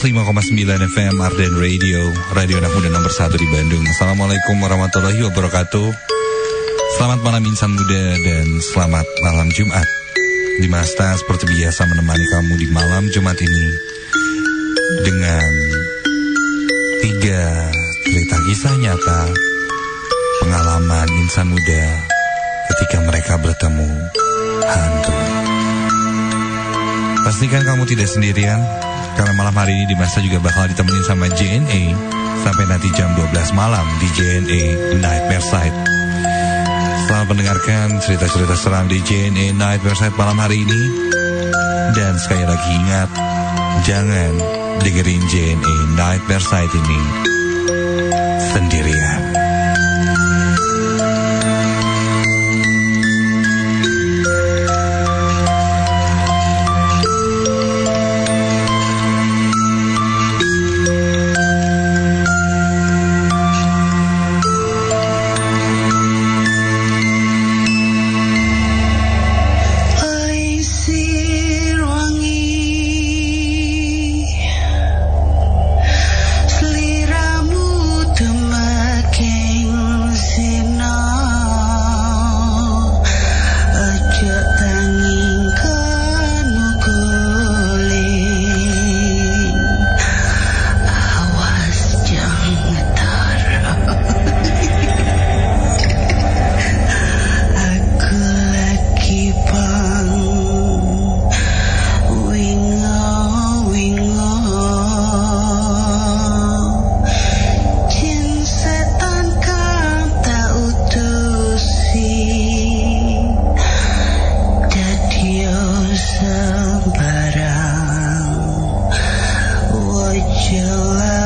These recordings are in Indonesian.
105,9 FM Arden Radio Radio anak muda nomor 1 di Bandung. Assalamualaikum warahmatullahi wabarakatuh. Selamat malam insan muda dan selamat malam Jumat. Dimasta seperti biasa menemani kamu di malam Jumat ini Dengan tiga cerita kisah nyata Pengalaman insan muda ketika mereka bertemu hantu. Pastikan kamu tidak sendirian karena malam hari ini Dimasta juga bakal ditemenin sama JNA Sampai nanti jam 12 malam di JNA Nightmare Side Selamat mendengarkan cerita-cerita seram di JNA Nightmare Side malam hari ini. Dan sekali lagi ingat Jangan dengerin JNA Nightmare Side ini Sendirian till I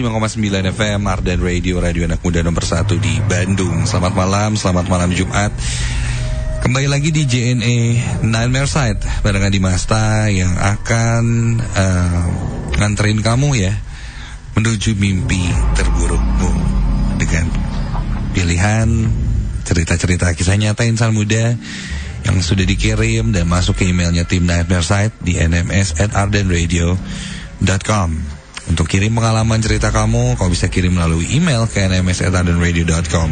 FM Ardan Radio Radio Anak Muda nomor 1 di Bandung. Selamat malam, selamat malam Jumat. Kembali lagi di JNE Nightmare Side Barengan Dimasta yang akan uh, nganterin kamu ya Menuju mimpi terburukmu Dengan pilihan cerita-cerita kisah nyata insan muda Yang sudah dikirim dan masuk ke emailnya tim Nightmare Side Di nms at ardenradio.com untuk kirim pengalaman cerita kamu, kau bisa kirim melalui email ke nms@adanradio.com.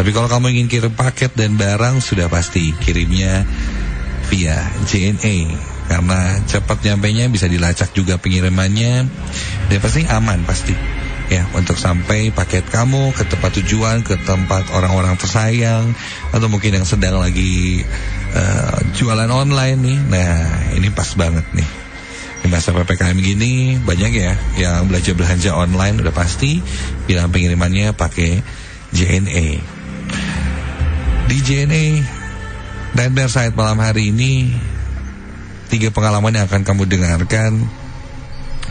Tapi kalau kamu ingin kirim paket dan barang, sudah pasti kirimnya via JNA. Karena cepat nyampainya bisa dilacak juga pengirimannya. Dan pasti aman pasti. Ya, untuk sampai paket kamu ke tempat tujuan, ke tempat orang-orang tersayang, atau mungkin yang sedang lagi uh, jualan online nih. Nah, ini pas banget nih di masa PPKM gini banyak ya yang belajar belanja online udah pasti bilang pengirimannya pakai JNE. Di JNE Nightmare Side malam hari ini tiga pengalaman yang akan kamu dengarkan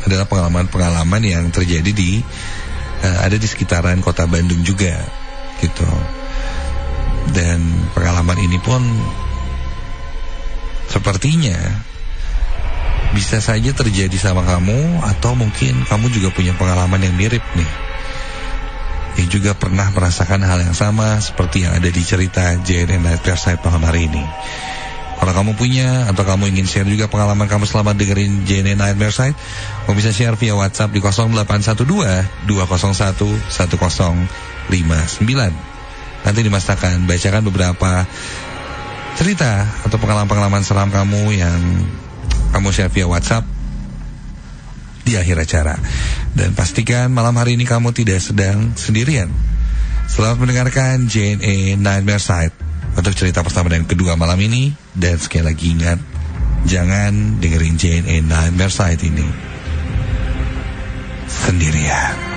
adalah pengalaman-pengalaman yang terjadi di uh, ada di sekitaran kota Bandung juga gitu. Dan pengalaman ini pun sepertinya bisa saja terjadi sama kamu atau mungkin kamu juga punya pengalaman yang mirip nih. Yang juga pernah merasakan hal yang sama seperti yang ada di cerita JNN Night Side malam hari ini. Kalau kamu punya atau kamu ingin share juga pengalaman kamu selama dengerin JNN Nightmare Side, kamu bisa share via WhatsApp di 0812 201 1059. Nanti Dimas akan bacakan beberapa cerita atau pengalaman-pengalaman seram kamu yang kamu share via WhatsApp di akhir acara. Dan pastikan malam hari ini kamu tidak sedang sendirian. Selamat mendengarkan JNE Nightmare Side untuk cerita pertama dan kedua malam ini. Dan sekali lagi ingat, jangan dengerin JNE Nightmare Side ini sendirian.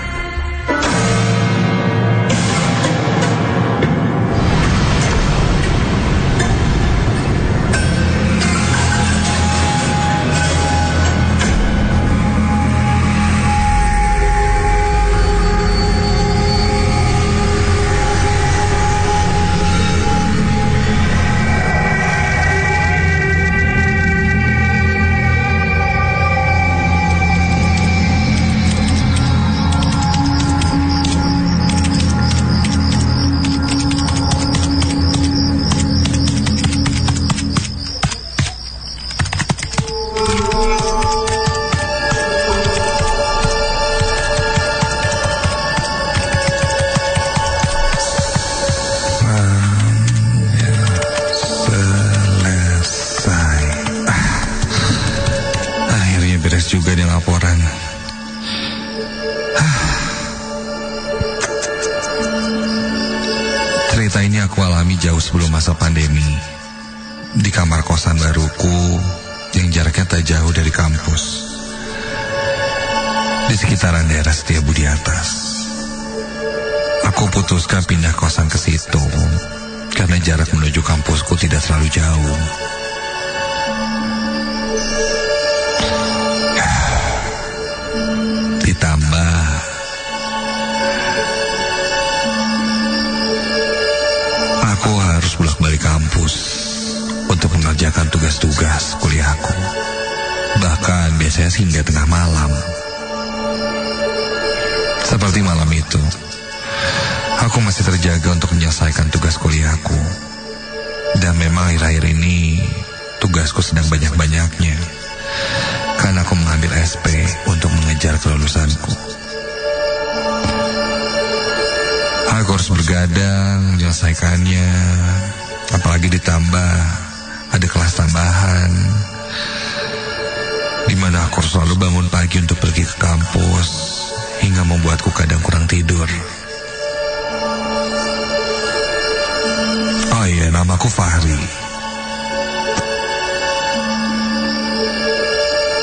membuatku kadang kurang tidur. Oh iya, namaku Fahri.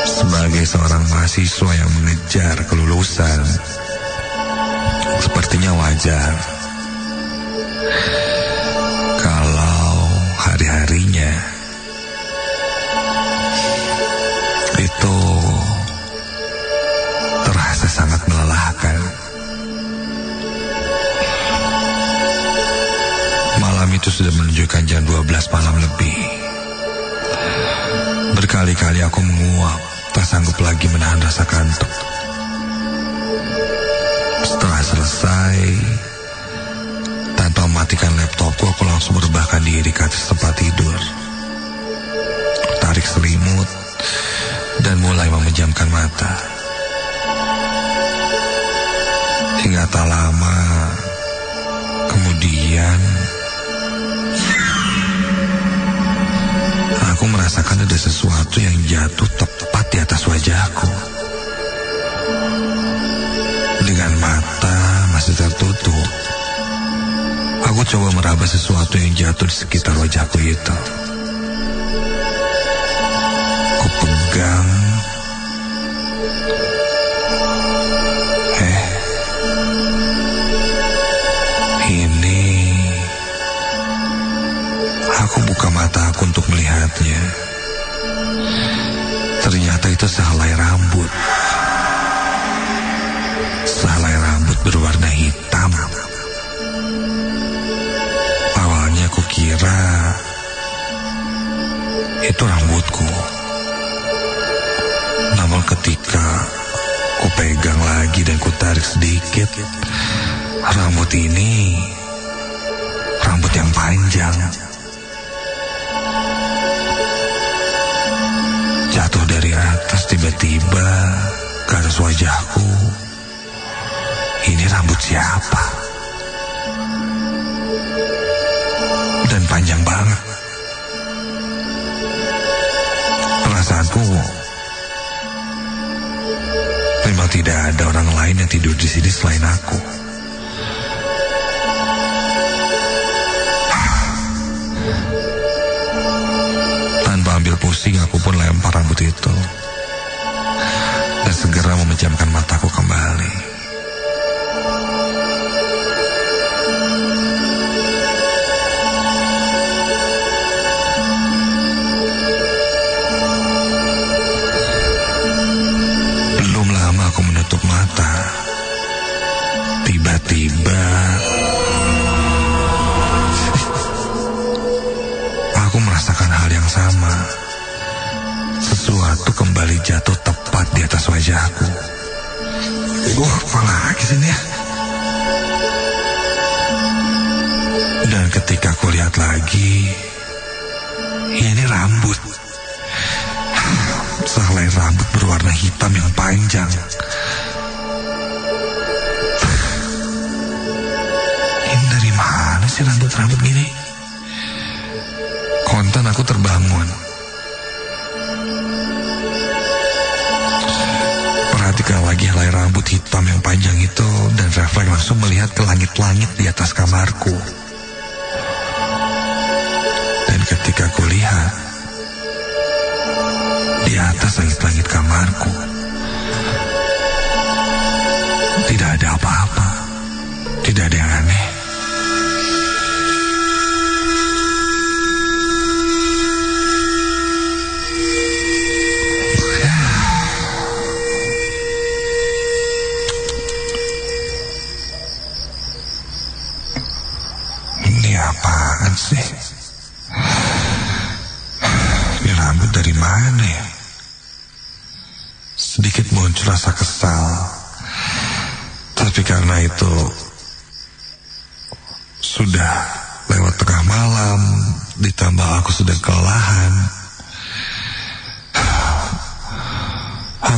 Sebagai seorang mahasiswa yang mengejar kelulusan, sepertinya wajar itu sudah menunjukkan jam 12 malam lebih. Berkali-kali aku menguap, tak sanggup lagi menahan rasa kantuk. Setelah selesai, tanpa mematikan laptopku, aku langsung merebahkan diri ke atas tempat tidur. Tarik selimut dan mulai memejamkan mata. Hingga tak lama, kemudian Aku merasakan ada sesuatu yang jatuh tepat di atas wajahku. Dengan mata masih tertutup, aku coba meraba sesuatu yang jatuh di sekitar wajahku itu. Untuk melihatnya. Ternyata itu sehelai rambut. Sehelai rambut berwarna hitam. Awalnya aku kira itu rambutku. Namun ketika ku pegang lagi dan ku tarik sedikit, rambut ini rambut yang panjang. Jatuh dari atas tiba-tiba ke atas wajahku. Ini rambut siapa? Dan panjang banget. Perasaanku memang tidak ada orang lain yang tidur di sini selain aku. Pusing, aku pun lempar rambut itu. Dan segera memejamkan mataku kembali. Atas wajahku. Apa lagi sini ya? Dan ketika aku lihat lagi, ini rambut. Sehelai rambut berwarna hitam yang panjang. Ini dari mana sih rambut-rambut gini? Kontan aku terbangun. Helai rambut hitam yang panjang itu dan refleks langsung melihat ke langit-langit di atas kamarku. Dan ketika aku lihat, di atas langit-langit kamarku, tidak ada apa-apa, tidak ada yang aneh. Sih? Ini rambut dari mana ya? Sedikit muncul rasa kesal. Tapi karena itu sudah lewat tengah malam, ditambah aku sudah kelelahan.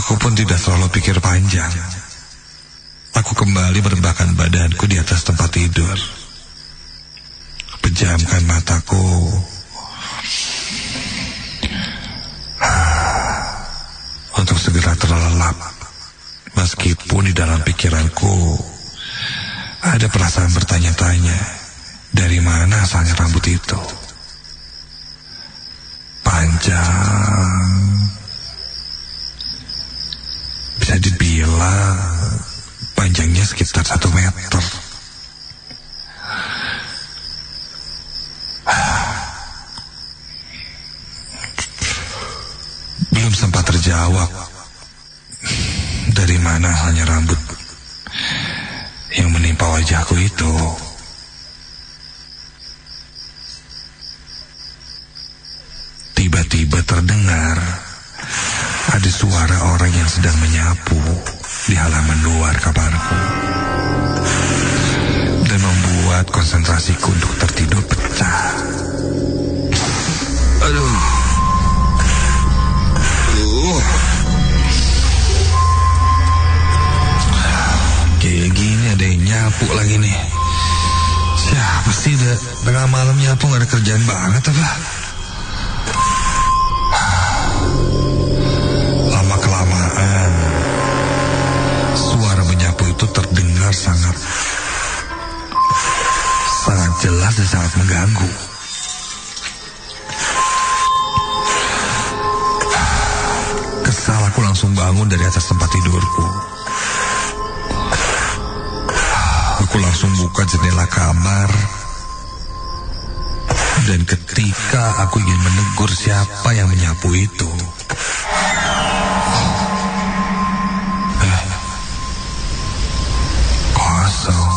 Aku pun tidak selalu pikir panjang. Aku kembali merebahkan badanku di atas tempat tidur. Pejamkan mataku. Untuk segera terlelap. Meskipun di dalam pikiranku ada perasaan bertanya-tanya. Dari mana asalnya rambut itu? Panjang. Bisa dibilang panjangnya sekitar satu meter. Belum sempat terjawab dari mana hanya rambut yang menimpa wajahku itu. Tiba-tiba terdengar ada suara orang yang sedang menyapu di halaman luar kamarku dan membuat konsentrasiku untuk tertidur pecah. Aduh. Aduh. Nyapu lagi nih. Siapa sih udah tengah malam nyapu gak ada kerjaan banget apa? Lama kelamaan suara menyapu itu terdengar sangat sangat jelas dan sangat mengganggu. Kesal aku langsung bangun dari atas tempat tidurku. Aku langsung buka jendela kamar Dan ketika aku ingin menegur siapa yang menyapu itu, eh, kosong.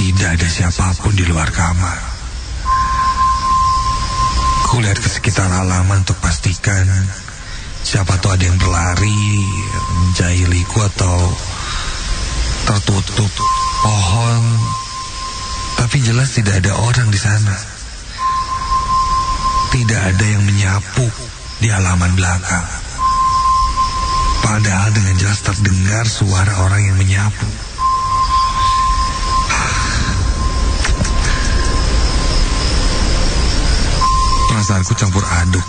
Tidak ada siapa pun di luar kamar. Kulihat ke sekitar halaman untuk pastikan siapa tahu ada yang berlari, menjahiliku atau tertutup pohon tapi jelas tidak ada orang di sana. Tidak ada yang menyapu di halaman belakang. Padahal dengan jelas terdengar suara orang yang menyapu. Perasaanku campur aduk.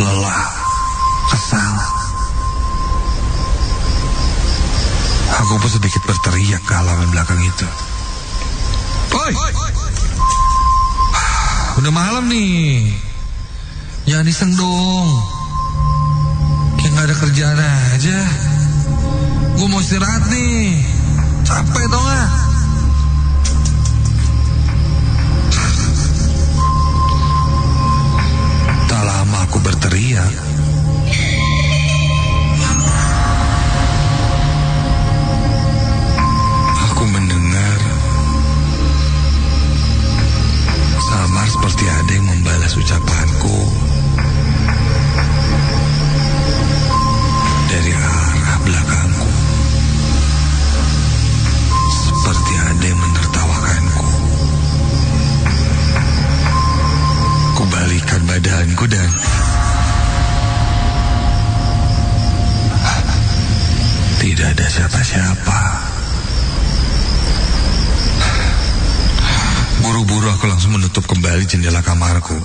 Lelah, Aku pun sedikit berteriak ke halaman belakang itu. Oi! Udah malam nih. Jangan iseng dong. Kayak gak ada kerjaan aja. Gue mau istirahat nih. Capek tau gak? Tak lama aku berteriak. Seperti ada yang membalas ucapanku dari arah belakangku. Seperti ada yang menertawakanku. Kubalikan badanku dan tidak ada siapa-siapa. Buru-buru aku langsung menutup kembali jendela kamarku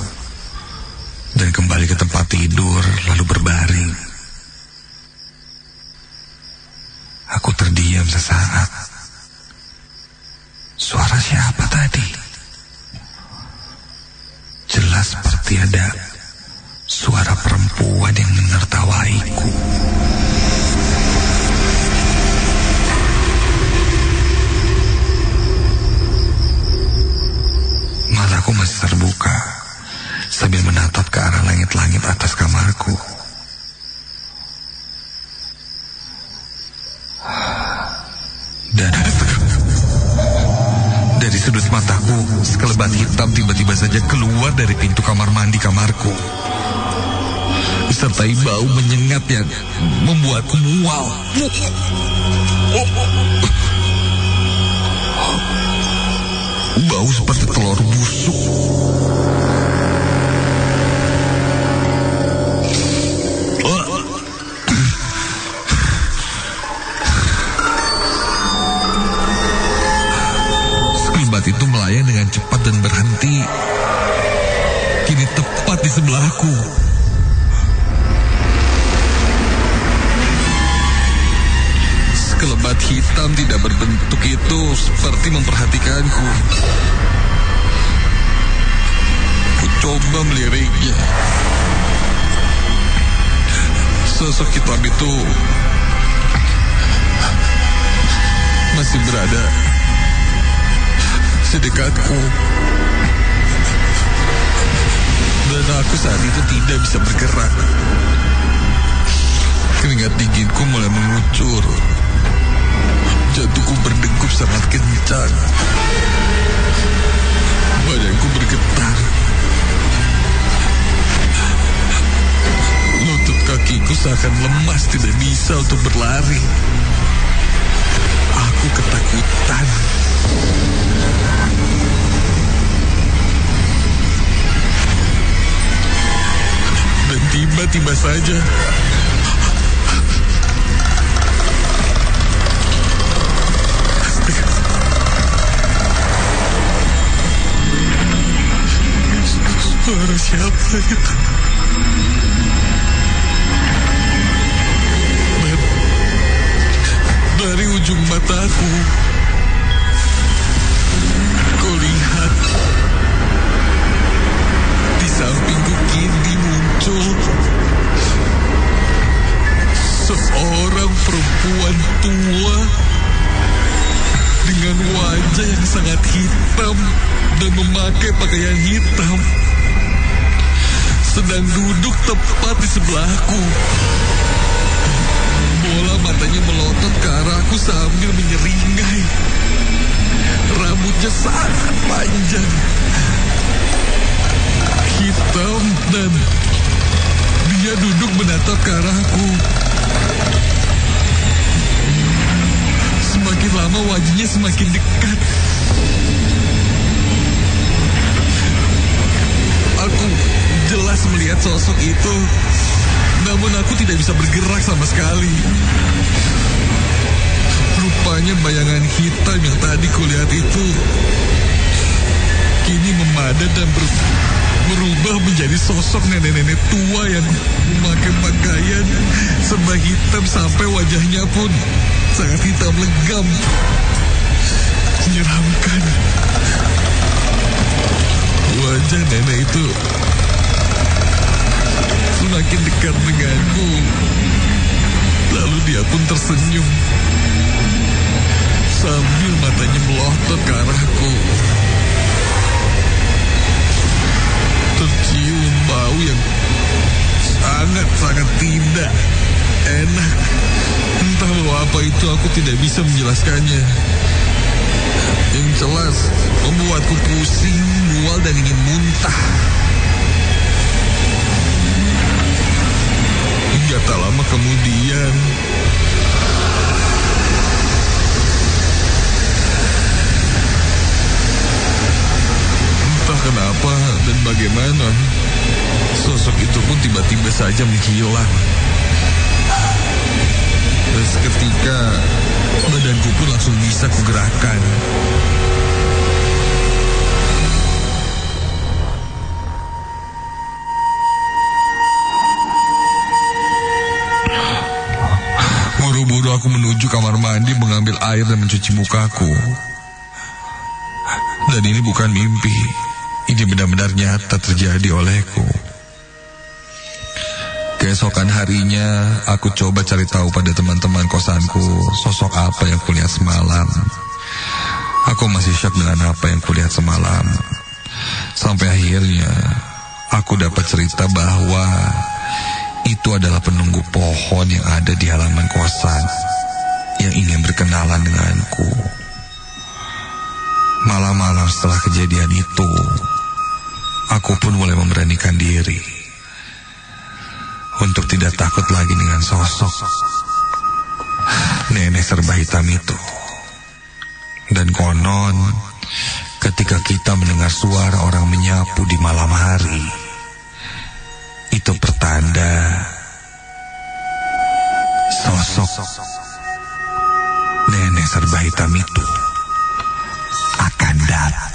dan kembali ke tempat tidur lalu berbaring. Aku terdiam sesaat. Suara siapa tadi? Jelas seperti ada suara perempuan yang menertawaiku. Mataku masih terbuka sambil menatap ke arah langit-langit atas kamarku. Dan dari sudut mataku, sekelebat hitam tiba-tiba saja keluar dari pintu kamar mandi kamarku. Disertai bau menyengat yang membuatku mual. Bau seperti telur busuk. Sekelebat itu melayang dengan cepat dan berhenti. Kini tepat di sebelahku. Hitam tidak berbentuk itu seperti memperhatikanku. Ku coba meliriknya. Sosok hitam itu masih berada sedekatku. Dan aku saat itu tidak bisa bergerak. Keringat dinginku mulai mengucur. Jantungku berdegup sangat kencang. Badanku bergetar. Lutut kakiku seakan lemas tidak bisa untuk berlari. Aku ketakutan. Dan tiba-tiba saja dari ujung mataku, sosok nenek-nenek tua yang memakai pakaian serba hitam sampai wajahnya pun sangat hitam legam. Menyeramkan. Wajah nenek itu semakin dekat denganku. Lalu dia pun tersenyum. Sambil matanya melotot ke arahku. Tercium bau yang sangat-sangat tidak enak. Entah lo apa itu aku tidak bisa menjelaskannya. Yang jelas membuatku pusing, mual dan ingin muntah. Hingga tak lama kemudian Entah kenapa dan bagaimana Sosok itu pun tiba-tiba saja menghilang Dan seketika Badanku pun langsung bisa kugerakkan Buru-buru aku menuju kamar mandi mengambil air dan mencuci mukaku. Dan ini bukan mimpi. Ini benar-benar nyata terjadi olehku. Keesokan harinya, aku coba cari tahu pada teman-teman kosanku sosok apa yang kulihat semalam. Aku masih shock dengan apa yang kulihat semalam. Sampai akhirnya, aku dapat cerita bahwa itu adalah penunggu pohon yang ada di halaman kosan yang ingin berkenalan denganku. Malam-malam setelah kejadian itu, aku pun mulai memberanikan diri untuk tidak takut lagi dengan sosok nenek serba hitam itu. Dan konon, ketika kita mendengar suara orang menyapu di malam hari, itu pertanda sosok nenek serba hitam itu akan datang.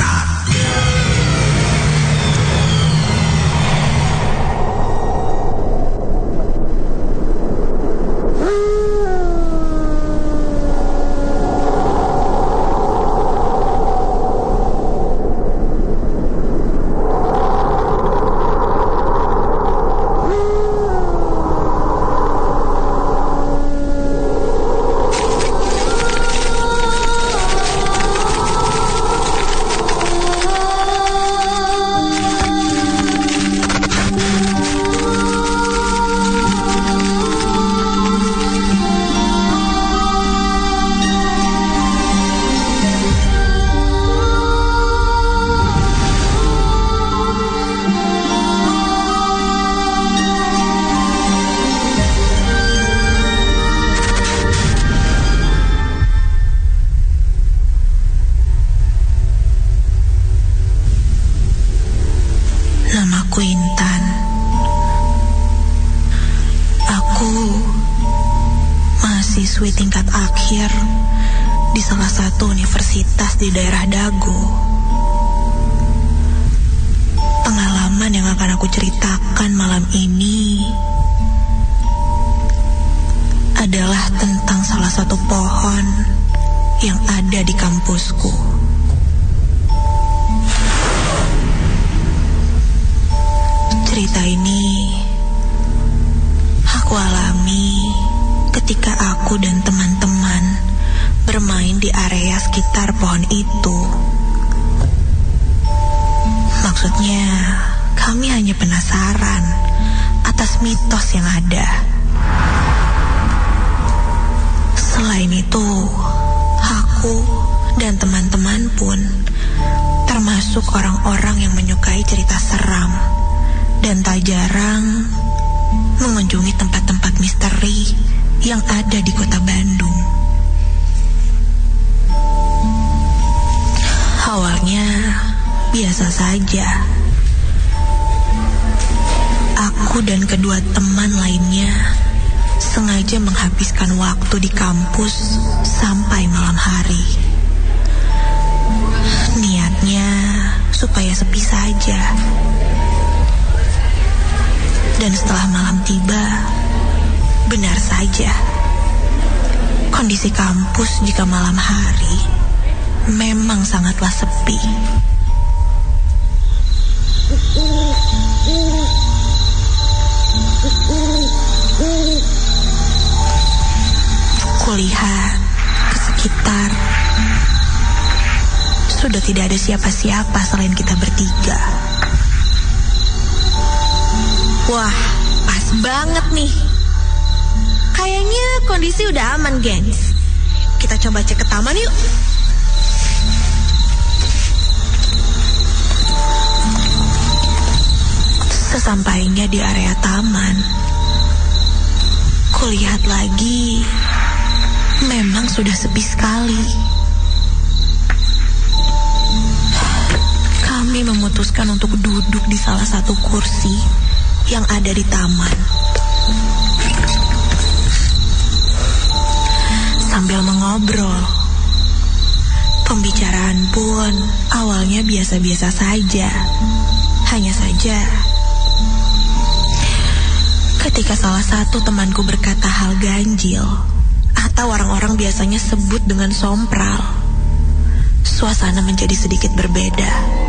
Saja. Dan setelah malam tiba, benar saja. Kondisi kampus jika malam hari memang sangatlah sepi. Kulihat ke sekitar. Sudah tidak ada siapa-siapa selain kita bertiga. Wah, pas banget nih. Kayaknya kondisi udah aman, gengs. Kita coba cek ke taman yuk. Sesampainya di area taman, kulihat lagi memang sudah sepi sekali. Kami memutuskan untuk duduk di salah satu kursi yang ada di taman. Sambil mengobrol, pembicaraan pun awalnya biasa-biasa saja. Hanya saja, ketika salah satu temanku berkata hal ganjil, atau orang-orang biasanya sebut dengan sompral, suasana menjadi sedikit berbeda.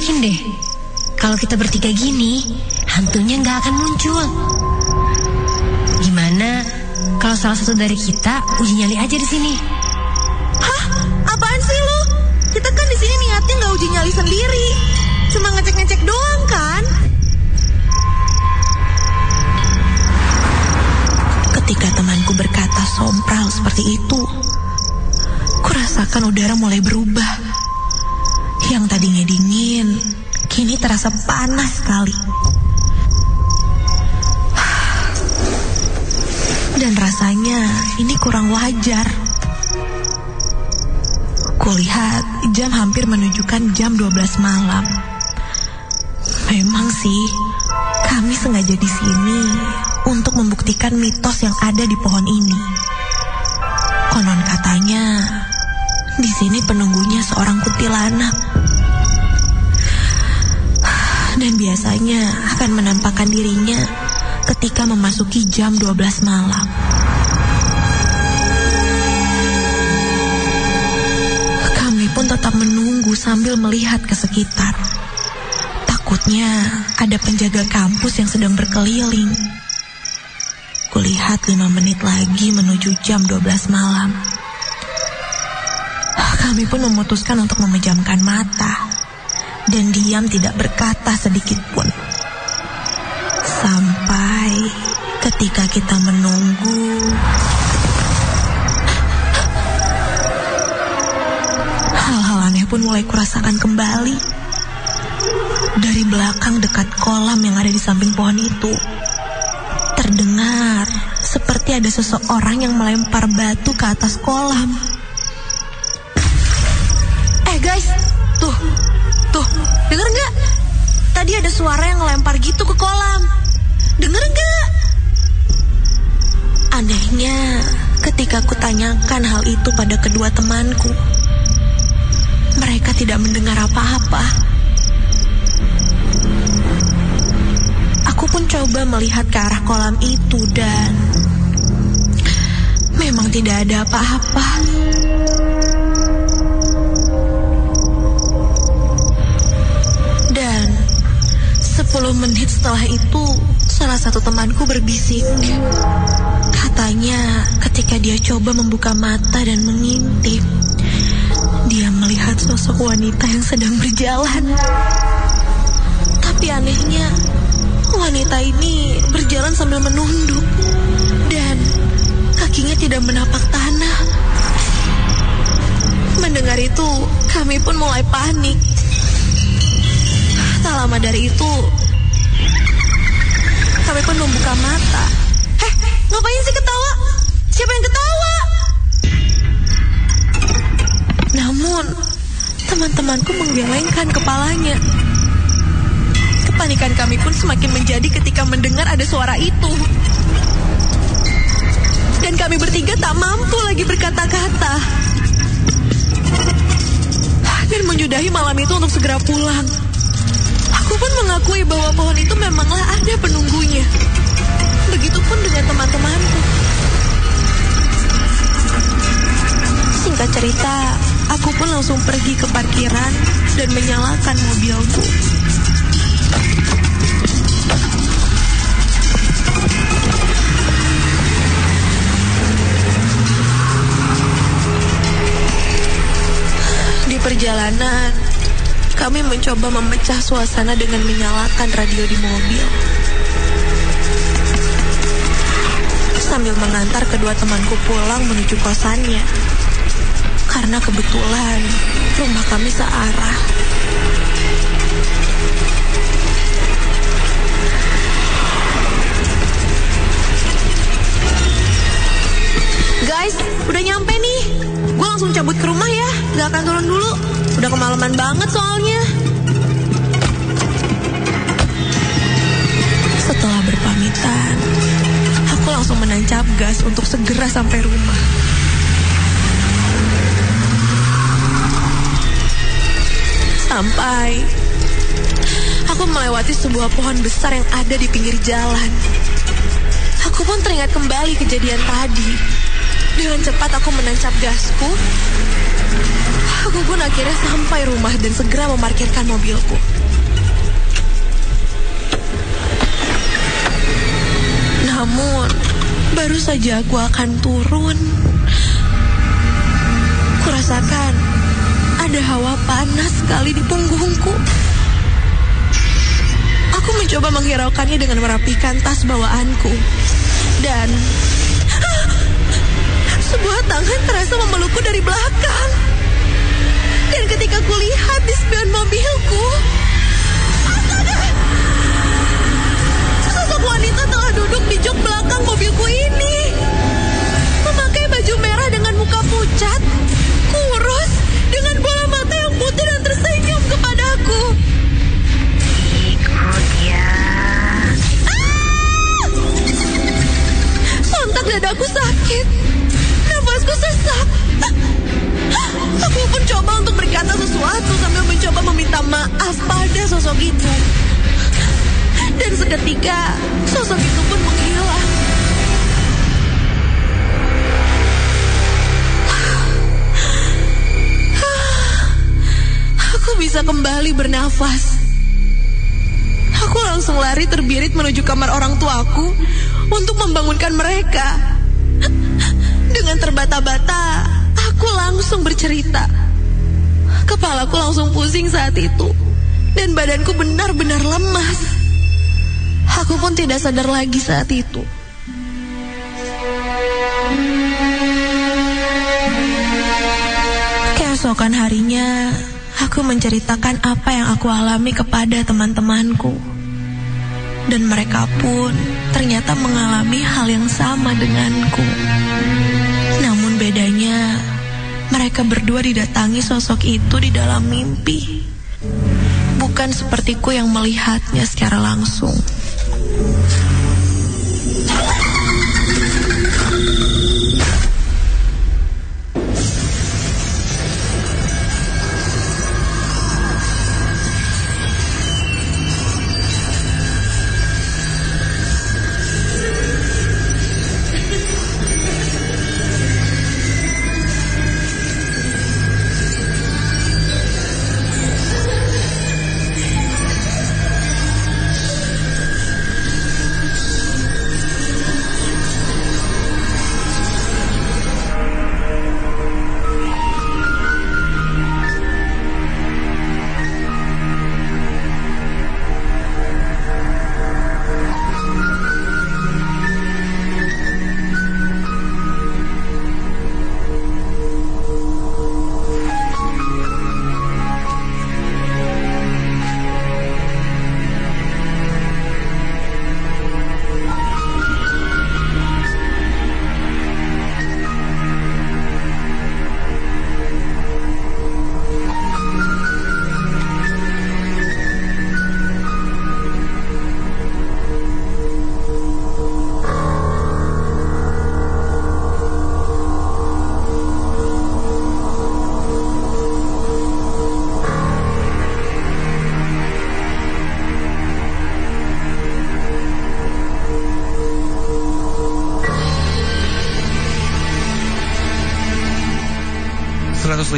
Yakin deh, kalau kita bertiga gini, hantunya nggak akan muncul. Gimana kalau salah satu dari kita uji nyali aja di sini? Hah? Apaan sih lu? Kita kan di sini niatnya nggak uji nyali sendiri. Cuma ngecek-ngecek doang kan? Ketika temanku berkata sompral seperti itu, kurasakan udara mulai berubah. Tadinya dingin, kini terasa panas sekali. Dan rasanya ini kurang wajar. Kulihat jam hampir menunjukkan jam 12 malam. Memang sih, kami sengaja di sini untuk membuktikan mitos yang ada di pohon ini. Konon katanya, di sini penunggunya seorang kuntilanak. Dan biasanya akan menampakkan dirinya ketika memasuki jam 12 malam. Kami pun tetap menunggu sambil melihat ke sekitar. Takutnya ada penjaga kampus yang sedang berkeliling. Kulihat lima menit lagi menuju jam 12 malam. Kami pun memutuskan untuk memejamkan mata dan diam tidak berkata sedikit pun. Sampai ketika kita menunggu Hal-hal aneh pun mulai kurasakan kembali Dari belakang dekat kolam yang ada di samping pohon itu Terdengar seperti ada seseorang yang melempar batu ke atas kolam hal itu pada kedua temanku, mereka tidak mendengar apa-apa. Aku pun coba melihat ke arah kolam itu dan memang tidak ada apa-apa. Dan 10 menit setelah itu salah satu temanku berbisik. Katanya ketika dia coba membuka mata dan mengintip, dia melihat sosok wanita yang sedang berjalan. Tapi anehnya, wanita ini berjalan sambil menunduk dan kakinya tidak menapak tanah. Mendengar itu, kami pun mulai panik. Tak lama dari itu, kami pun membuka mata. Heh, ngapain sih ketawa? Siapa yang ketawa? Namun, teman-temanku menggelengkan kepalanya. Kepanikan kami pun semakin menjadi ketika mendengar ada suara itu. Dan kami bertiga tak mampu lagi berkata-kata. Dan menyudahi malam itu untuk segera pulang. Aku pun mengakui bahwa pohon itu memanglah ada penunggunya. Begitupun dengan teman-temanku. Singkat cerita, aku pun langsung pergi ke parkiran dan menyalakan mobilku. Di perjalanan, kami mencoba memecah suasana dengan menyalakan radio di mobil. Sambil mengantar kedua temanku pulang menuju kosannya. Karena kebetulan rumah kami searah. Guys, udah nyampe nih. Gue langsung cabut ke rumah ya. Gak akan turun dulu. Udah kemalaman banget soalnya. Setelah berpamitan, aku langsung menancap gas untuk segera sampai rumah. Sampai aku melewati sebuah pohon besar yang ada di pinggir jalan. Aku pun teringat kembali kejadian tadi. Dengan cepat aku menancap gasku. Aku pun akhirnya sampai rumah dan segera memarkirkan mobilku. Namun, baru saja aku akan turun. Kurasakan ada hawa panas sekali di punggungku. Aku mencoba menghiraukannya dengan merapikan tas bawaanku. Dan sebuah tangan terasa memelukku dari belakang. Dan ketika kulihat di spion mobilku! Sosok wanita telah duduk di jok belakang mobilku ini. Memakai baju merah dengan muka pucat, dadaku sakit. Nafasku sesak. Aku pun coba untuk berkata sesuatu sambil mencoba meminta maaf pada sosok itu. Dan seketika sosok itu pun menghilang. Aku bisa kembali bernafas. Aku langsung lari terbirit menuju kamar orang tuaku untuk membangunkan mereka. Dengan terbata-bata, aku langsung bercerita. Kepalaku langsung pusing saat itu, dan badanku benar-benar lemas. Aku pun tidak sadar lagi saat itu. Keesokan harinya, aku menceritakan apa yang aku alami kepada teman-temanku. Dan mereka pun ternyata mengalami hal yang sama denganku. Namun bedanya, mereka berdua didatangi sosok itu di dalam mimpi. Bukan sepertiku yang melihatnya secara langsung.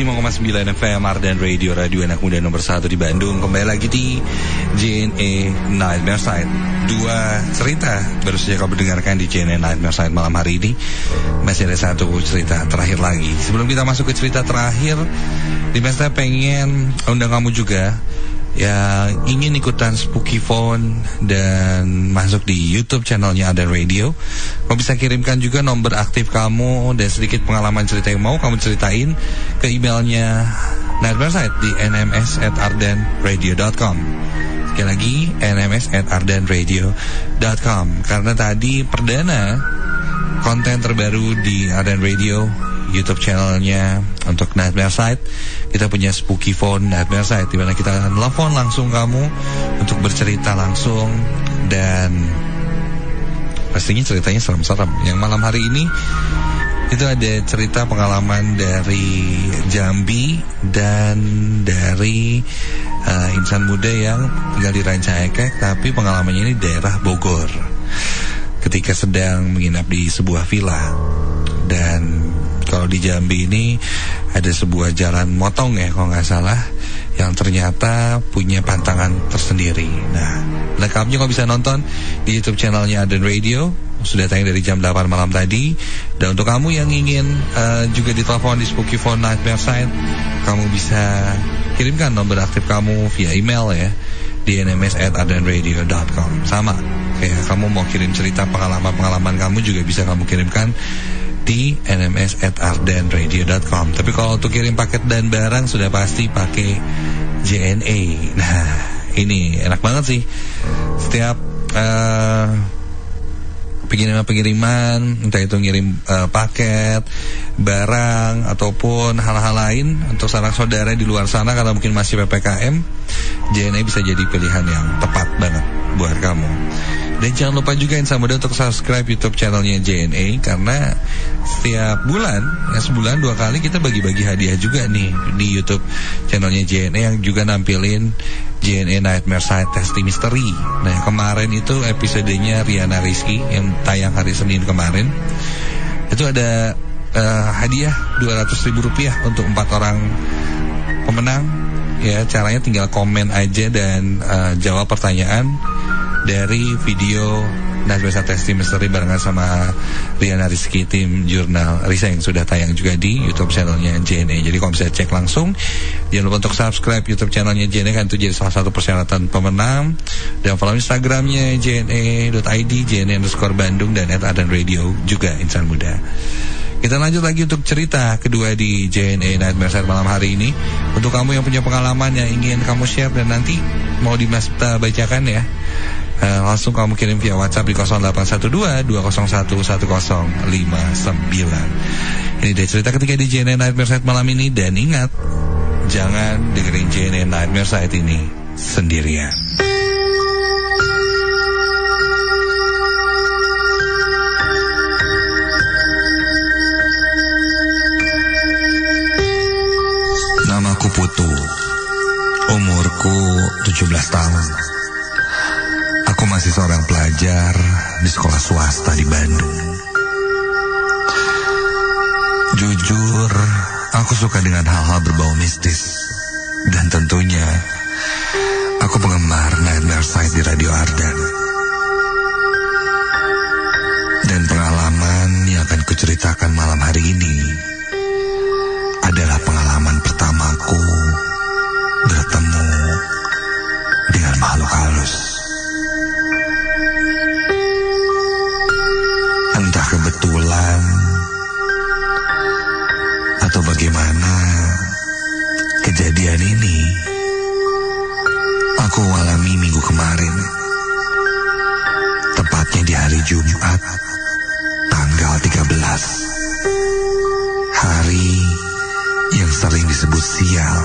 105,9 FM Ardan Radio Radio Anak Muda nomor 1 di Bandung. Kembali lagi di JNE Nightmare Side. Dua cerita baru saja kau mendengarkan di JNE Nightmare Side malam hari ini. Masih ada satu cerita terakhir lagi. Sebelum kita masuk ke cerita terakhir Di Mesta pengen undang kamu juga yang ingin ikutan Spooky Phone dan masuk di YouTube channelnya ada radio, kamu bisa kirimkan juga nomor aktif kamu dan sedikit pengalaman cerita yang mau kamu ceritain ke emailnya Nightmare Site di nms at ardenradio.com. Sekali lagi nms at ardenradio.com karena tadi perdana konten terbaru di Arden Radio YouTube channelnya untuk Nightmare Site. Kita punya Spooky Phone Nightmare Site di mana kita telepon langsung kamu untuk bercerita langsung dan pastinya ceritanya serem-serem. Yang malam hari ini itu ada cerita pengalaman dari Jambi dan dari uh, insan muda yang tinggal di Rancaekek tapi pengalamannya ini daerah Bogor. Ketika sedang menginap di sebuah villa dan kalau di Jambi ini ada sebuah jalan motong ya kalau nggak salah yang ternyata punya pantangan tersendiri. Nah, lengkapnya kau bisa nonton di YouTube channelnya Aden Radio sudah tayang dari jam 8 malam tadi. Dan untuk kamu yang ingin uh, juga ditelepon di Spooky Phone Nightmare Side, kamu bisa kirimkan nomor aktif kamu via email ya di nms@adenradio.com. Sama kayak kamu mau kirim cerita pengalaman-pengalaman kamu juga bisa kamu kirimkan di nms@ardenradio.com. Tapi kalau untuk kirim paket dan barang sudah pasti pakai JNE. Nah, ini enak banget sih. Setiap uh, pengiriman-pengiriman, entah itu ngirim uh, paket, barang ataupun hal-hal lain untuk sanak saudara di luar sana kalau mungkin masih PPKM, JNE bisa jadi pilihan yang tepat banget buat kamu. Dan jangan lupa juga Insan Muda untuk subscribe YouTube channelnya JNE karena setiap bulan, ya sebulan dua kali kita bagi-bagi hadiah juga nih di YouTube channelnya JNE yang juga nampilin JNE Nightmare Side Testing Mystery. Nah kemarin itu episodenya Riana Rizky yang tayang hari Senin kemarin. Itu ada uh, hadiah 200 ribu rupiah untuk empat orang pemenang. Ya caranya tinggal komen aja dan uh, jawab pertanyaan dari video Najwa Testi Misteri barengan sama Riana Rizky tim jurnal Risa yang sudah tayang juga di YouTube channelnya JNE. Jadi kalau bisa cek langsung, jangan lupa untuk subscribe YouTube channelnya JNE kan itu jadi salah satu persyaratan pemenang. Dan follow Instagramnya JNE.id, JNE underscore Bandung dan at Adan Radio juga Insan Muda. Kita lanjut lagi untuk cerita kedua di JNE Nightmare Set malam hari ini. Untuk kamu yang punya pengalaman yang ingin kamu share dan nanti mau Dimas bacakan ya. Uh, langsung kamu kirim via WhatsApp di 0812 201 1059. Ini dia cerita ketika di JNE Nightmare Set malam ini dan ingat jangan dengerin JNE Nightmare Set ini sendirian. Namaku Putu. Umurku 17 tahun. Aku masih seorang pelajar di sekolah swasta di Bandung. Jujur, aku suka dengan hal-hal berbau mistis. Dan tentunya, aku penggemar Nightmare Side di Radio Ardan. Dan pengalaman yang akan kuceritakan malam hari ini adalah pengalaman pertamaku bertemu dengan makhluk halus. Kebetulan atau bagaimana kejadian ini aku alami minggu kemarin. Tepatnya di hari Jumat tanggal 13. Hari yang sering disebut sial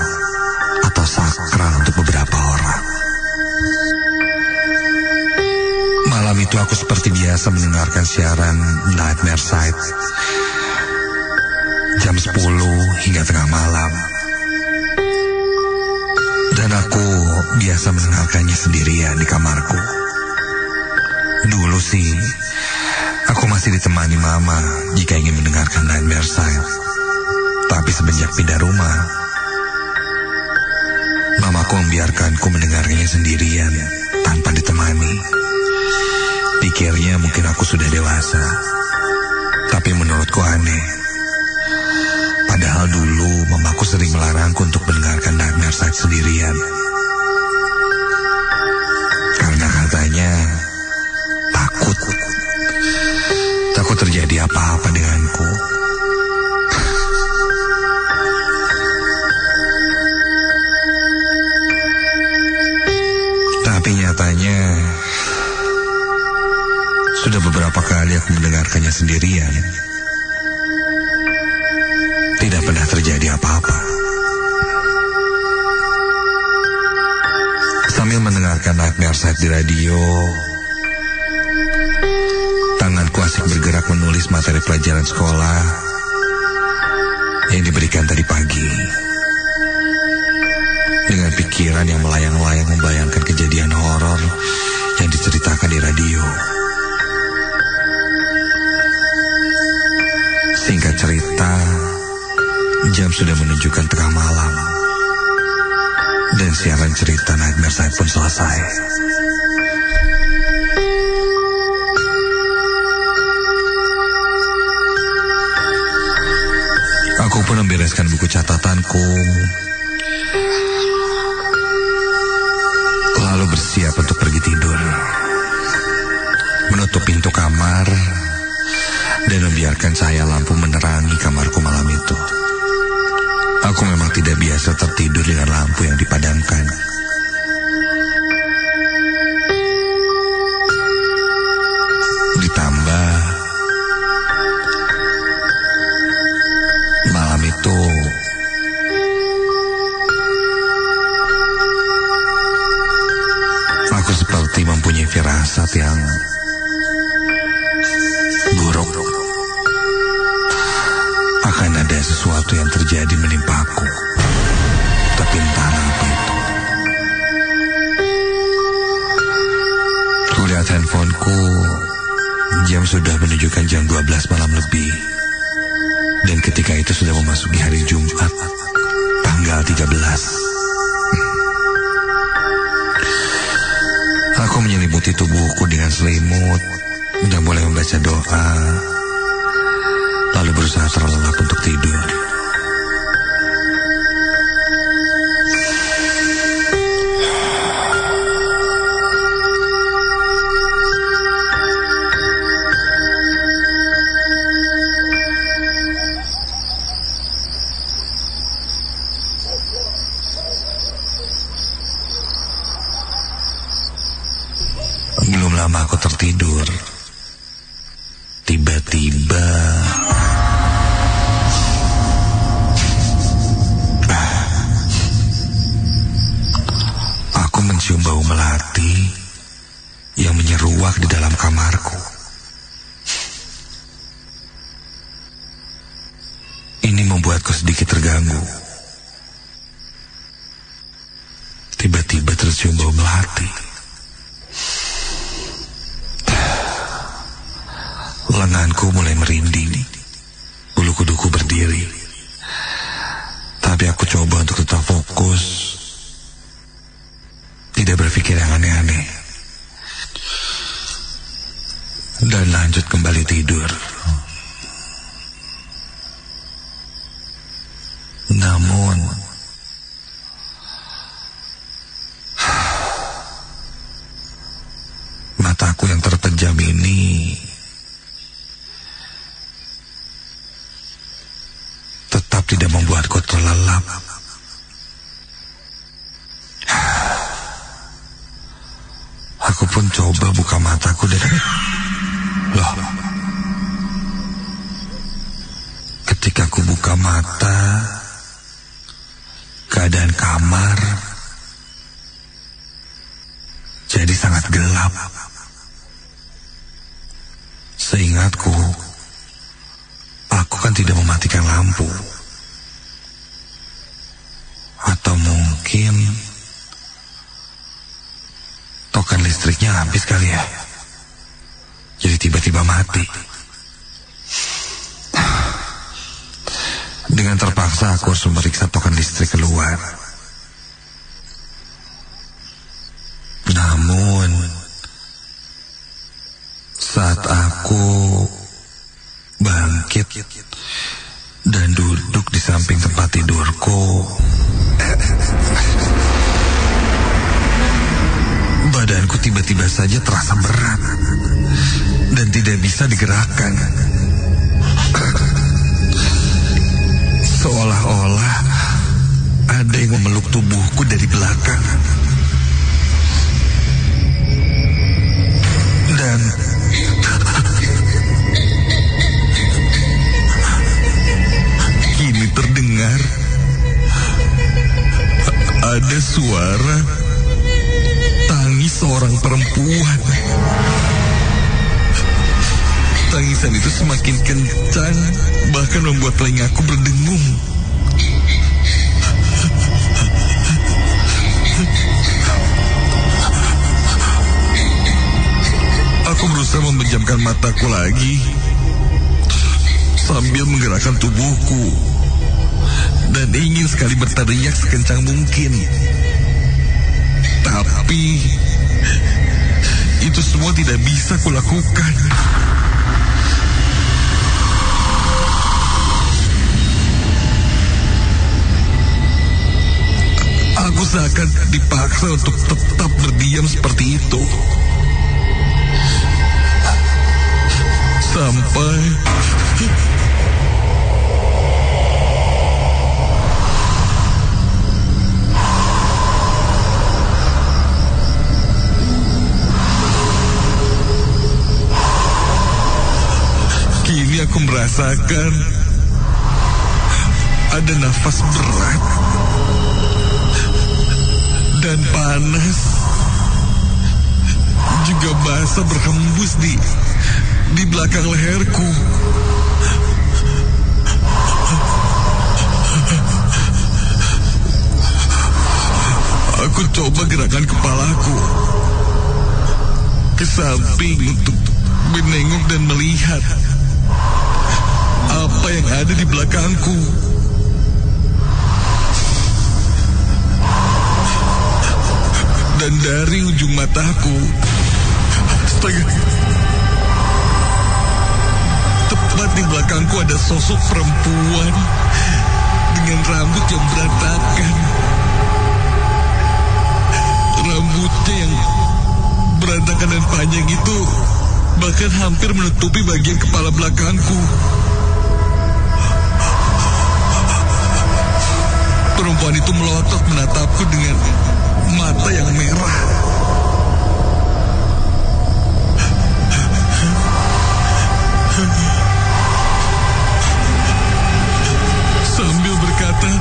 biasa mendengarkan siaran Nightmare Side. Jam 10 hingga tengah malam. Dan aku biasa mendengarkannya sendirian di kamarku. Dulu sih, aku masih ditemani mama jika ingin mendengarkan Nightmare Side. Tapi semenjak pindah rumah. Mamaku membiarkanku mendengarnya sendirian tanpa ditemani. Pikirnya mungkin aku sudah dewasa. Tapi menurutku aneh. Padahal dulu mamaku sering melarangku untuk mendengarkan Nightmare Side sendirian. Karena katanya takut. Takut terjadi apa-apa denganku. Sendirian. Tidak pernah terjadi apa-apa. Sambil mendengarkan Nightmare Side di radio, tanganku asik bergerak menulis materi pelajaran sekolah yang diberikan tadi pagi. Dengan pikiran yang melayang-layang membayangkan kejadian horor yang diceritakan di radio. Singkat cerita, jam sudah menunjukkan tengah malam. Dan siaran cerita Nightmare Side pun selesai. Aku pun membereskan buku catatanku. Lalu bersiap untuk pergi tidur. Menutup pintu kamar dan membiarkan cahaya lampu menerangi kamarku malam itu. Aku memang tidak biasa tertidur dengan lampu yang dipadamkan. Ditambah malam itu aku seperti mempunyai firasat yang jam 12 yang terpejam ini tetap tidak membuatku terlelap. Aku pun coba buka mataku dan... Loh. Ketika aku buka mata, keadaan kamar jadi sangat gelap. Seingatku, aku kan tidak mematikan lampu. Atau mungkin token listriknya habis kali ya. Jadi tiba-tiba mati. Dengan terpaksa aku harus memeriksa token listrik keluar. Bangkit dan duduk di samping tempat tidurku, badanku tiba-tiba saja terasa berat dan tidak bisa digerakkan. Seolah-olah ada yang memeluk tubuhku dari belakang. Dan ada suara tangis seorang perempuan. Tangisan itu semakin kencang, bahkan membuat telingaku berdengung. Aku berusaha memejamkan mataku lagi sambil menggerakkan tubuhku dan ingin sekali berteriak sekencang mungkin. Tapi itu semua tidak bisa kulakukan. Aku seakan dipaksa untuk tetap berdiam seperti itu. Sampai aku merasakan ada nafas berat dan panas juga basah berhembus di di belakang leherku. Aku coba gerakan kepalaku ke samping untuk menengok dan melihat apa yang ada di belakangku. Dan dari ujung mataku, astaga, tepat di belakangku ada sosok perempuan dengan rambut yang berantakan. Rambutnya yang berantakan dan panjang itu bahkan hampir menutupi bagian kepala belakangku. Perempuan itu melotot menatapku dengan mata yang merah. Sambil berkata!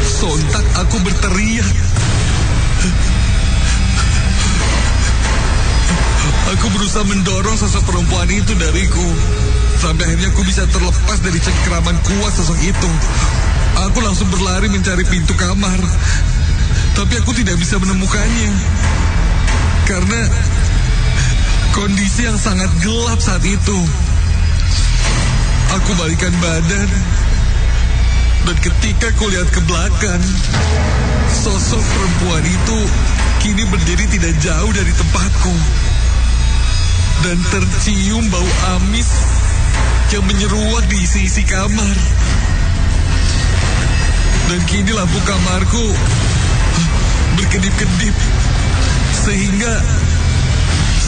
Sontak aku berteriak. Berusaha mendorong sosok perempuan itu dariku. Sampai akhirnya aku bisa terlepas dari cengkeraman kuat sosok itu. Aku langsung berlari mencari pintu kamar. Tapi aku tidak bisa menemukannya. Karena kondisi yang sangat gelap saat itu. Aku balikan badan. Dan ketika aku lihat ke belakang, sosok perempuan itu kini berdiri tidak jauh dari tempatku. Dan tercium bau amis yang menyeruak di isi-isi kamar. Dan kini lampu kamarku berkedip-kedip. Sehingga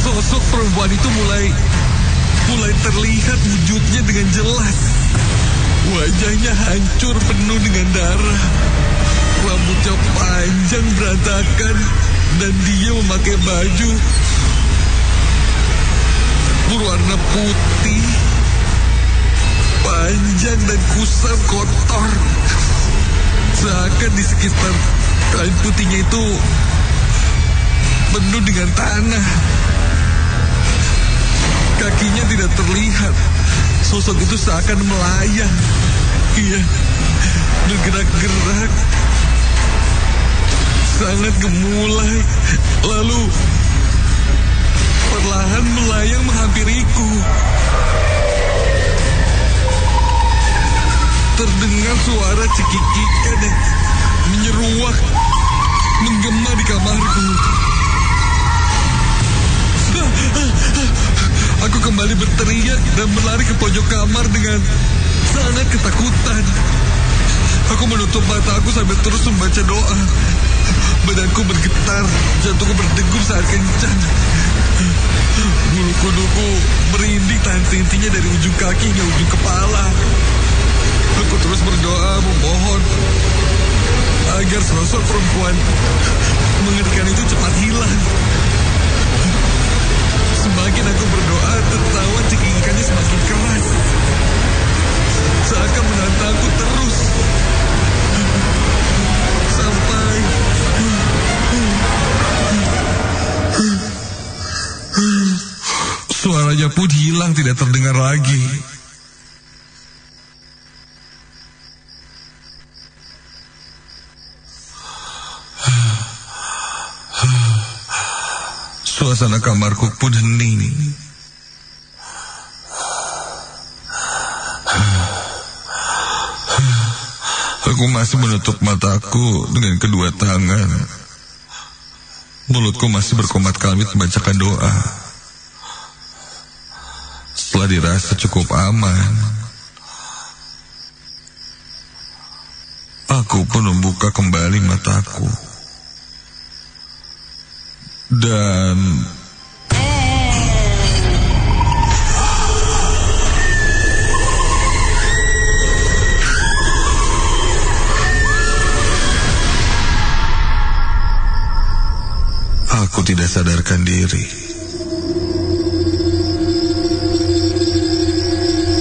sosok perempuan itu mulai mulai terlihat wujudnya dengan jelas. Wajahnya hancur penuh dengan darah. Rambutnya panjang berantakan dan dia memakai baju berwarna putih, panjang dan kusam kotor. Seakan di sekitar kain putihnya itu penuh dengan tanah. Kakinya tidak terlihat. Sosok itu seakan melayang. Iya, bergerak-gerak. Sangat gemulai. Lalu kamarku. Terdengar suara cekikikan yang menyeruak, menggema di kamarku. Aku kembali berteriak dan berlari ke pojok kamar dengan sangat ketakutan. Aku menutup mataku sambil terus membaca doa. Badanku bergetar, jantungku berdegup saat kencang. Bulu kuduku merinding tahan intinya dari ujung kaki hingga ujung kepala. Aku terus berdoa memohon agar sosok perempuan Suasana kamarku pun hening. Aku masih menutup mataku dengan kedua tangan. Mulutku masih berkomat kamit membacakan doa. Setelah dirasa cukup aman, aku pun membuka kembali mataku. Dan aku tidak sadarkan diri.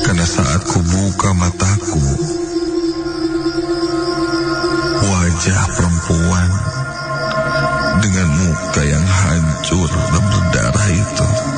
Karena saat ku buka mataku, wajah perempuan dengan muka yang hancur dan berdarah itu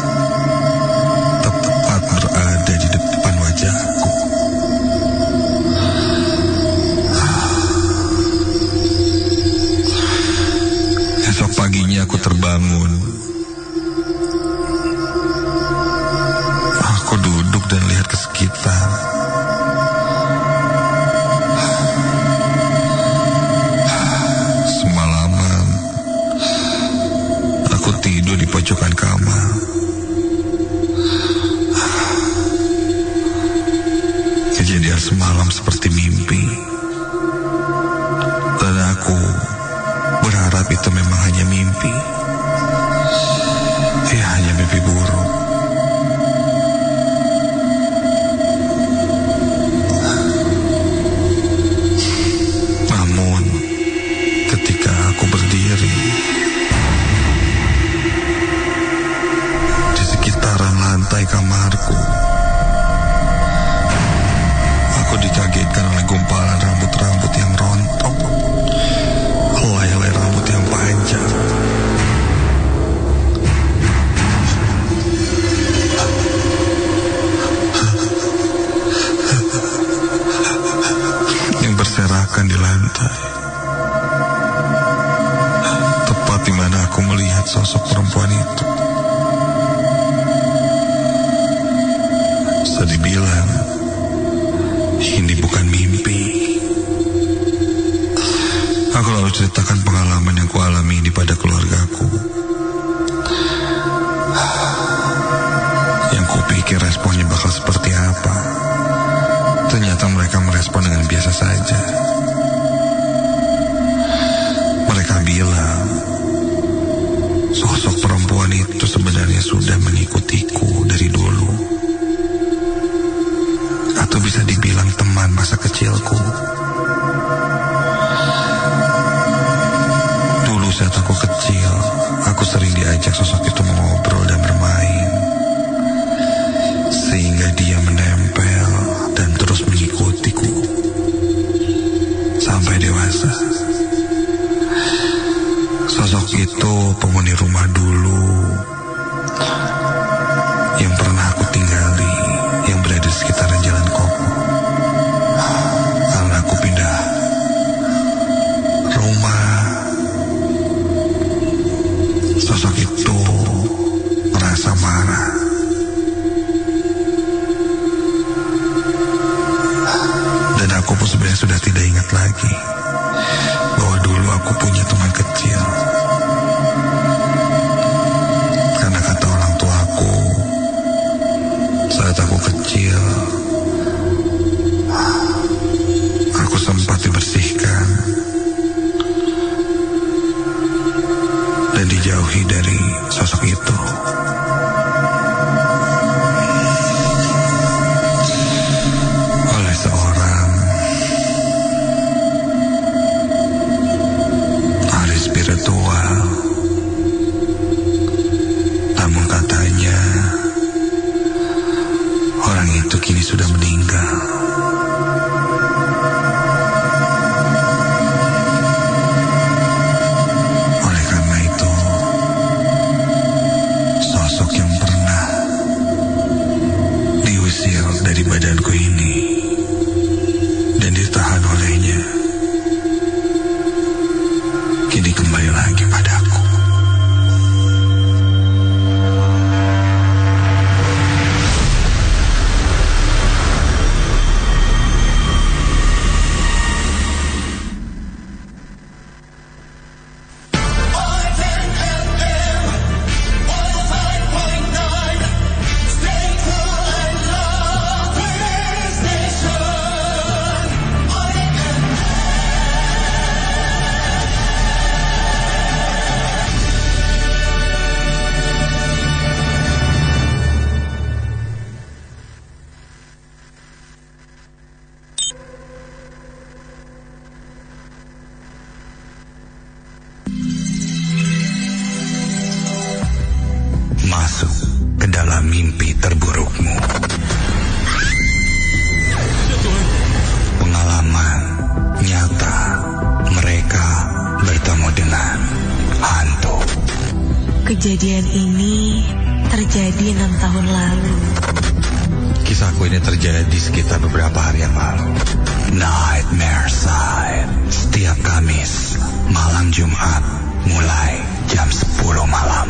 lagi bahwa Kejadian ini terjadi enam tahun lalu. Kisahku ini terjadi sekitar beberapa hari yang lalu. Nightmare Side setiap Kamis malam Jumat mulai jam 10 malam.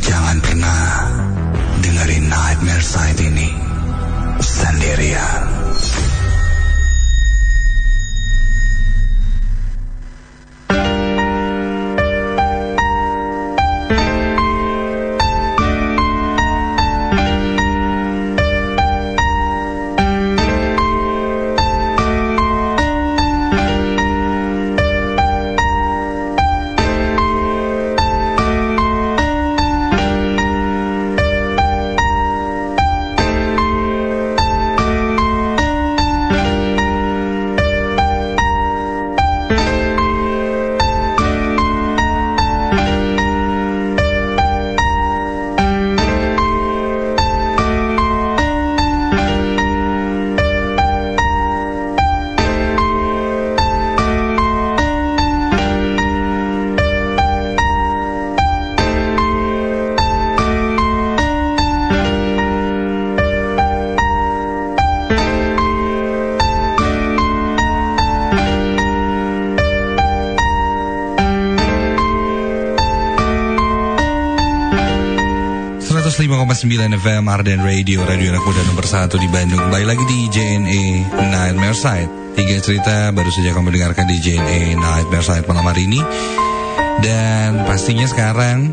Jangan pernah dengerin Nightmare Side ini sendirian. Sembilan FM Arden Radio Radio anak muda nomor satu di Bandung. Kembali lagi di JNE Nightmare Side. Tiga cerita baru saja kamu dengarkan di JNE Nightmare Side malam hari ini. Dan pastinya sekarang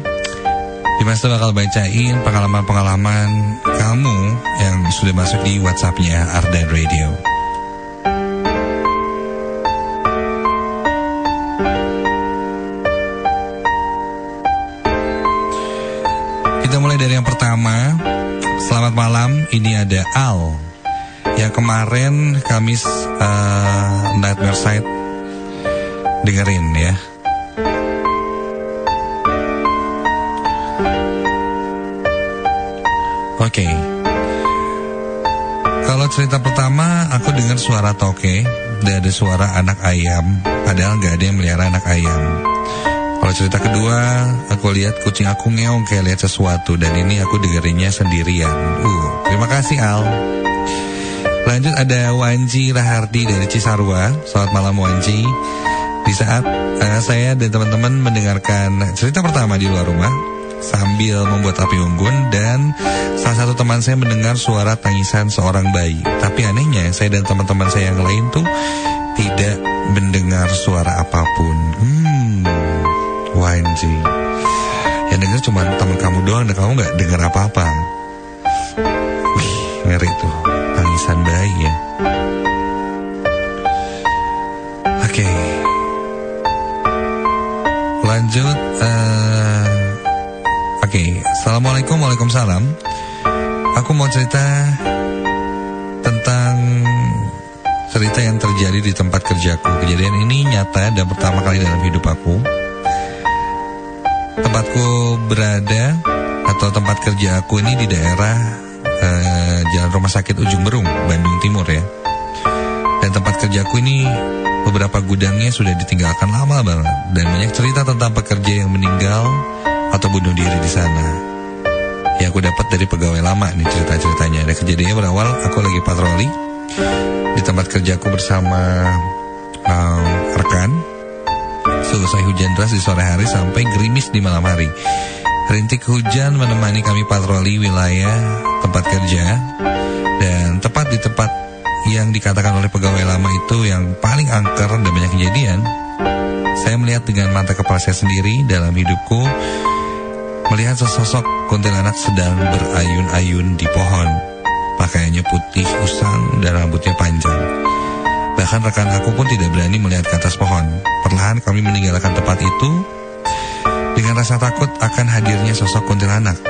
Dimas bakal bacain pengalaman-pengalaman kamu yang sudah masuk di Whatsappnya Arden Radio pertama. Selamat malam, ini ada Al. Yang kemarin Kamis uh, Nightmare Side dengerin ya. Oke. Kalau cerita pertama aku dengar suara toke dan ada suara anak ayam, padahal nggak ada yang melihara anak ayam. Kalau cerita kedua, aku lihat kucing aku ngeong kayak lihat sesuatu dan ini aku dengerinnya sendirian. Uh, terima kasih Al. Lanjut ada Wanji Rahardi dari Cisarua. Selamat malam Wanji. Di saat uh, saya dan teman-teman mendengarkan cerita pertama di luar rumah sambil membuat api unggun dan salah satu teman saya mendengar suara tangisan seorang bayi. Tapi anehnya saya dan teman-teman saya yang lain tuh tidak mendengar suara apa pun. Hmm, YNG. Yang dengar cuma teman kamu doang dan kamu nggak dengar apa-apa. Wih, ngeri tuh. Tangisan bayi ya. Oke. Lanjut. eh, Oke. Assalamualaikum, waalaikumsalam. Aku mau cerita tentang cerita yang terjadi di tempat kerjaku. Kejadian ini nyata dan pertama kali dalam hidup aku. Tempatku berada atau tempat kerja aku ini di daerah eh, Jalan Rumah Sakit Ujung Berung, Bandung Timur ya. Dan tempat kerjaku ini beberapa gudangnya sudah ditinggalkan lama banget dan banyak cerita tentang pekerja yang meninggal atau bunuh diri di sana. Yang aku dapat dari pegawai lama nih cerita-ceritanya. Dan kejadiannya berawal aku lagi patroli di tempat kerjaku bersama um, rekan. Selesai hujan deras di sore hari sampai gerimis di malam hari. Rintik hujan menemani kami patroli wilayah tempat kerja dan tepat di tempat yang dikatakan oleh pegawai lama itu yang paling angker dan banyak kejadian. Saya melihat dengan mata kepala saya sendiri dalam hidupku melihat sesosok kuntilanak sedang berayun-ayun di pohon. Pakaiannya putih, usang, dan rambutnya panjang. Bahkan rekan aku pun tidak berani melihat ke atas pohon. Perlahan kami meninggalkan tempat itu dengan rasa takut akan hadirnya sosok kuntilanak.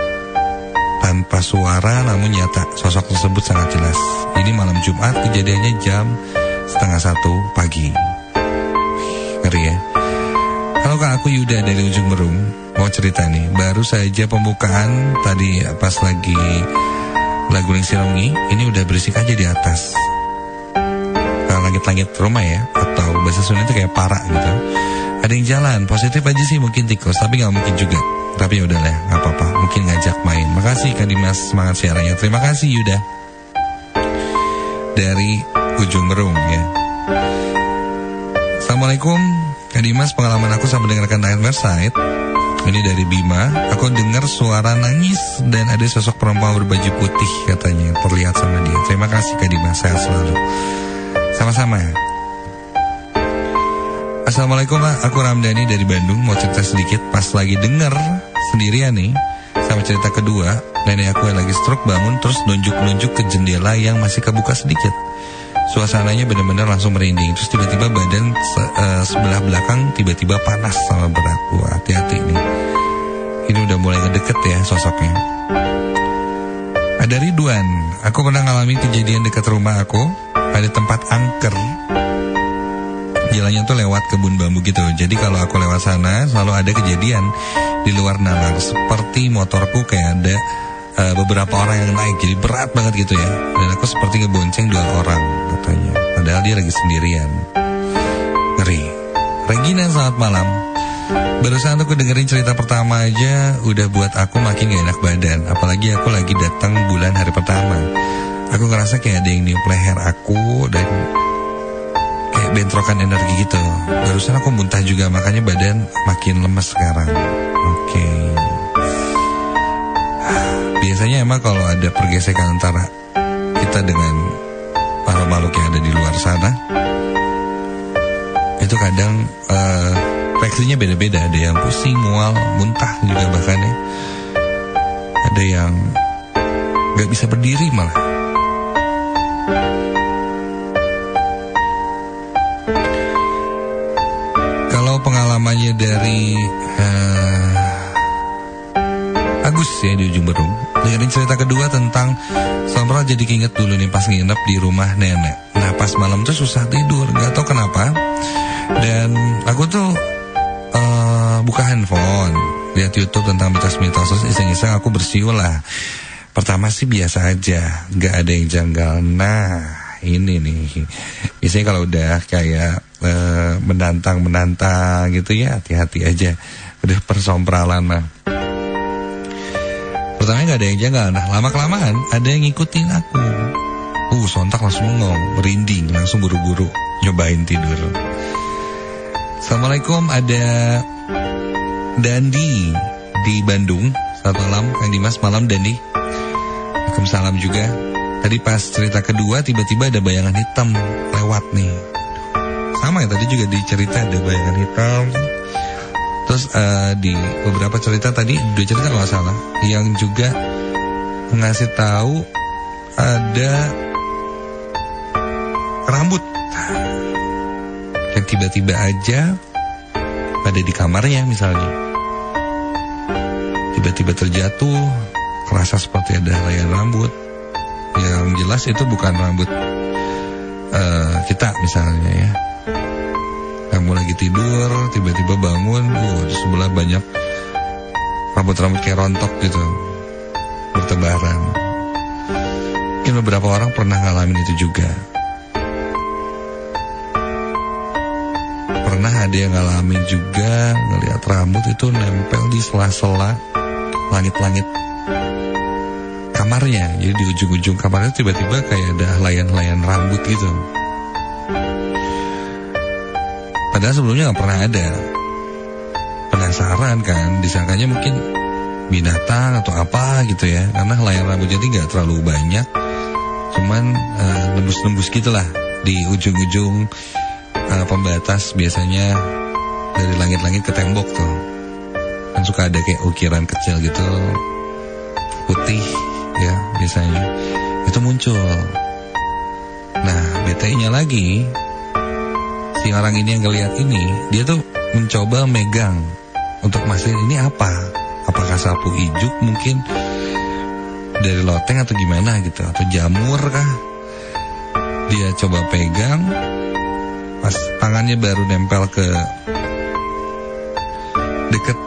Tanpa suara namun nyata sosok tersebut sangat jelas. Ini malam Jumat kejadiannya jam setengah satu pagi. Ngeri ya. Halo kak aku Yuda dari ujung Merung Mau cerita nih Baru saja pembukaan Tadi pas lagi Lagu Ling Sirongi Ini udah berisik aja di atas langit-langit rumah ya Atau bahasa Sunda itu kayak para gitu. Ada yang jalan Positif aja sih mungkin tikus Tapi gak mungkin juga. Tapi ya udahlah gak apa-apa Mungkin ngajak main. Makasih Kak Dimas Semangat siarannya. Terima kasih Yuda. Dari ujung Merung ya. Assalamualaikum Kak Dimas. Pengalaman aku sama mendengarkan Night Side Ini dari Bima. Aku dengar suara nangis Dan ada sosok perempuan berbaju putih katanya. Terlihat sama dia. Terima kasih Kak Dimas. Sehat selalu Sama-sama Assalamualaikum Kak Aku Ramdhani dari Bandung. Mau cerita sedikit. Pas lagi denger Sendirian nih Sama cerita kedua Nenek aku yang lagi stroke bangun Terus nunjuk-nunjuk ke jendela Yang masih kebuka sedikit. Suasananya benar-benar langsung merinding. Terus tiba-tiba badan se uh, sebelah belakang Tiba-tiba panas sama berat. Hati-hati nih. Ini udah mulai ngedeket ya sosoknya. Ada Ridwan. Aku pernah ngalamin kejadian dekat rumah aku Ada tempat angker. Jalannya tuh lewat kebun bambu gitu. Jadi kalau aku lewat sana Selalu ada kejadian Di luar nalar. Seperti motorku kayak ada uh, beberapa orang yang naik. Jadi berat banget gitu ya. Dan aku seperti ngebonceng dua orang katanya. Padahal dia lagi sendirian. Ngeri. Regina selamat malam. Barusan aku dengerin cerita pertama aja. Udah buat aku makin gak enak badan. Apalagi aku lagi datang bulan hari pertama aku ngerasa kayak ada yang niup leher aku dan kayak bentrokan energi gitu barusan aku muntah juga makanya badan makin lemes sekarang oke okay. Biasanya emang kalau ada pergesekan antara kita dengan para makhluk yang ada di luar sana, itu kadang uh, reaksinya beda-beda. Ada yang pusing, mual, muntah juga bahkan ya. Ada yang gak bisa berdiri malah. Pengalamannya dari uh, Agus ya di ujung berung Dengerin cerita kedua tentang Sombra jadi keinget dulu nih pas nginep di rumah nenek. Nah pas malam tuh susah tidur Gak tau kenapa. Dan aku tuh uh, Buka handphone Lihat Youtube tentang mitos-mitos iseng-iseng aku bersiul lah. Pertama sih biasa aja Gak ada yang janggal. Nah ini nih. Biasanya kalau udah kayak Menantang-menantang gitu ya Hati-hati aja. Udah persompralan mah. Pertama gak ada yang janggal Nah lama-kelamaan ada yang ngikutin aku. Uh sontak langsung ngomong Merinding langsung buru-buru Nyobain tidur. Assalamualaikum ada Dandi Di Bandung. Selamat malam Kang Dimas. Malam Dandi. Waalaikumsalam juga. Tadi pas cerita kedua Tiba-tiba ada bayangan hitam Lewat nih sama ya tadi juga dicerita ada bayangan hitam. Terus uh, di beberapa cerita tadi dua cerita nggak salah yang juga ngasih tahu ada rambut. Yang tiba-tiba aja ada di kamarnya misalnya. Tiba-tiba terjatuh kerasa seperti ada helaian rambut. Yang jelas itu bukan rambut uh, kita misalnya ya kamu lagi tidur tiba-tiba bangun uh, di sebelah banyak rambut-rambut kayak rontok gitu bertebaran mungkin beberapa orang pernah ngalamin itu juga pernah ada yang ngalamin juga ngelihat rambut itu nempel di sela-sela langit-langit kamarnya. Jadi di ujung-ujung kamarnya tiba-tiba kayak ada layan-layan rambut gitu. Padahal sebelumnya nggak pernah ada. Penasaran kan, disangkanya mungkin binatang atau apa gitu ya. Karena layan rambutnya ini nggak terlalu banyak, cuman uh, nembus-nembus gitulah di ujung-ujung uh, pembatas biasanya dari langit-langit ke tembok tuh. Kan suka ada kayak ukiran kecil gitu putih ya biasanya itu muncul. Nah, BTI-nya lagi si orang ini yang ngeliat ini, dia tuh mencoba megang untuk mastiin ini apa? Apakah sapu ijuk mungkin dari loteng atau gimana gitu atau jamur kah? Dia coba pegang pas tangannya baru nempel ke deket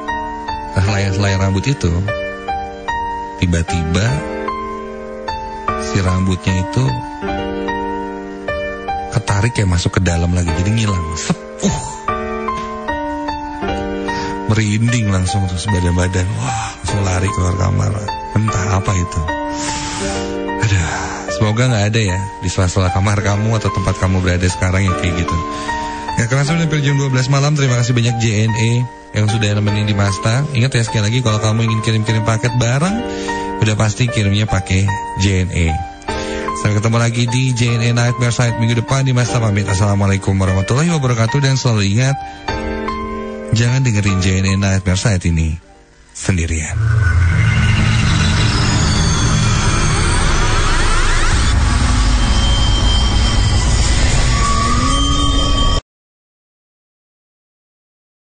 helai-helai rambut itu tiba-tiba si rambutnya itu ketarik kayak masuk ke dalam lagi. Jadi ngilang sep uh merinding langsung terus badan-badan wah langsung lari keluar kamar. Entah apa itu. Ada semoga nggak ada ya di sela-sela kamar kamu atau tempat kamu berada sekarang yang kayak gitu. Gak kerasa sampai jam 12 malam. Terima kasih banyak JNE Yang sudah nemenin di Masta Ingat ya sekali lagi Kalau kamu ingin kirim-kirim paket barang Udah pasti kirimnya pakai JNE Sampai ketemu lagi di JNE Nightmare Side Minggu depan di Masta pamit. Assalamualaikum warahmatullahi wabarakatuh Dan selalu ingat Jangan dengerin JNE Nightmare Side ini Sendirian